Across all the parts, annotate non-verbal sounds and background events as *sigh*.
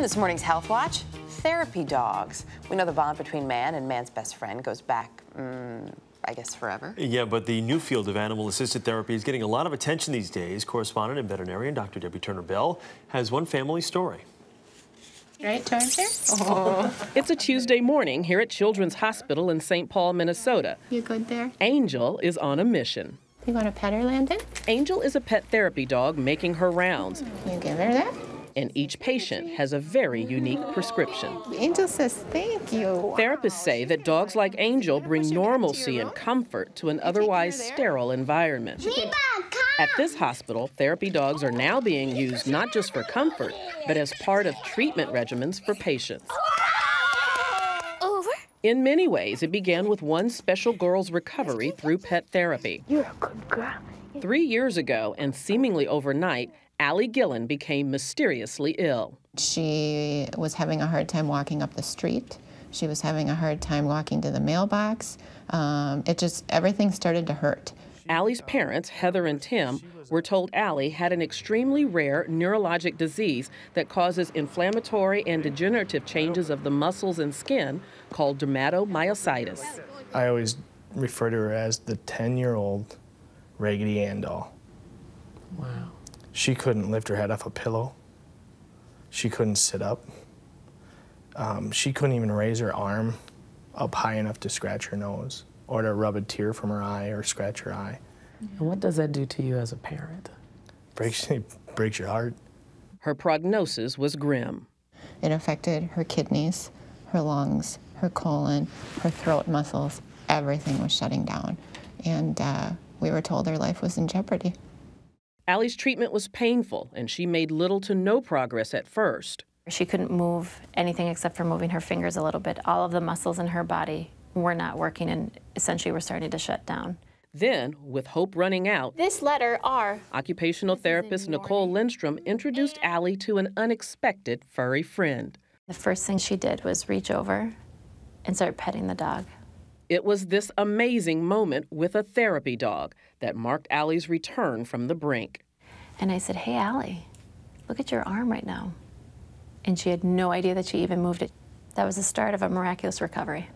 In this morning's Health Watch, therapy dogs. We know the bond between man and man's best friend goes back, mm, I guess, forever. Yeah, but the new field of animal-assisted therapy is getting a lot of attention these days. Correspondent and veterinarian Dr. Debbye Turner-Bell has one family story. Right, turn here. Oh. *laughs* It's a Tuesday morning here at Children's Hospital in St. Paul, Minnesota. You good there? Angel is on a mission. You want to pet her, Landon? Angel is a pet therapy dog making her rounds. You give her that? And each patient has a very unique prescription. Angel says thank you. Therapists say that dogs like Angel bring normalcy and comfort to an otherwise sterile environment. At this hospital, therapy dogs are now being used not just for comfort, but as part of treatment regimens for patients. Over. In many ways, it began with one special girl's recovery through pet therapy. You're a good girl. Three years ago, and seemingly overnight, Allie Gillen became mysteriously ill. She was having a hard time walking up the street. She was having a hard time walking to the mailbox. Um, it just, everything started to hurt. Allie's parents, Heather and Tim, were told Allie had an extremely rare neurologic disease that causes inflammatory and degenerative changes of the muscles and skin called dermatomyositis. I always refer to her as the 10 year old Raggedy Ann doll. Wow. She couldn't lift her head off a pillow. She couldn't sit up. Um, she couldn't even raise her arm up high enough to scratch her nose or to rub a tear from her eye or scratch her eye. And what does that do to you as a parent? Breaks, *laughs* breaks your heart. Her prognosis was grim. It affected her kidneys, her lungs, her colon, her throat muscles. Everything was shutting down. And uh, we were told her life was in jeopardy. Allie's treatment was painful, and she made little to no progress at first. She couldn't move anything except for moving her fingers a little bit. All of the muscles in her body were not working and essentially were starting to shut down. Then, with hope running out, this letter R. Occupational therapist Nicole Lindstrom introduced Allie to an unexpected furry friend. The first thing she did was reach over and start petting the dog. It was this amazing moment with a therapy dog that marked Allie's return from the brink. And I said, Hey, Allie, look at your arm right now. And she had no idea that she even moved it. That was the start of a miraculous recovery.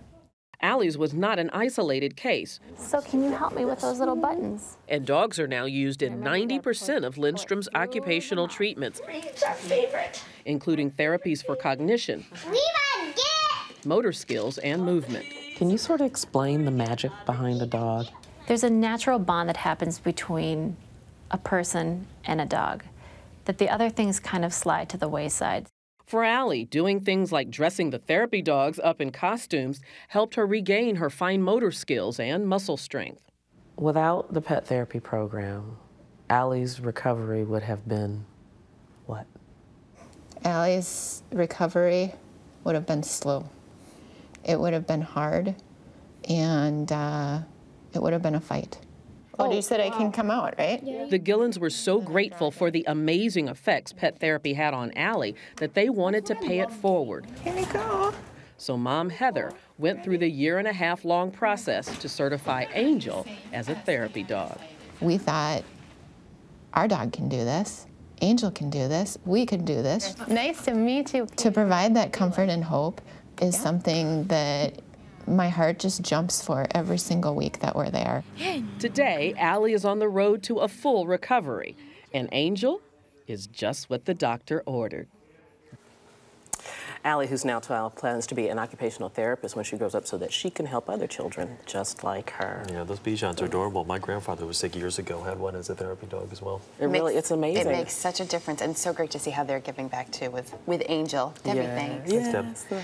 Allie's was not an isolated case. So, can you help me with those little buttons? And dogs are now used in 90% of Lindstrom's occupational treatments, including therapies for cognition, motor skills, and movement. Can you sort of explain the magic behind a dog? There's a natural bond that happens between a person and a dog, that the other things kind of slide to the wayside. For Allie, doing things like dressing the therapy dogs up in costumes helped her regain her fine motor skills and muscle strength. Without the pet therapy program, Allie's recovery would have been what? Allie's recovery would have been slow. It would have been hard, and uh, it would have been a fight. Oh, you said I can come out, right? Yeah. The Gillens were so grateful for the amazing effects pet therapy had on Allie that they wanted to pay it forward. Here we go. So Mom Heather went through the year and a half long process to certify Angel as a therapy dog. We thought our dog can do this. Angel can do this. We can do this. Nice to meet you. To provide that comfort and hope is something that my heart just jumps for every single week that we're there. Today, Allie is on the road to a full recovery, and Angel is just what the doctor ordered. Allie, who's now 12, plans to be an occupational therapist when she grows up so that she can help other children just like her. Yeah, those Bichons are adorable. My grandfather was sick years ago, had one as a therapy dog as well. It, it really, makes, it's amazing. It makes such a difference, and so great to see how they're giving back too with, with Angel. Debbye, yeah. thanks. Yes. Thanks, Deb.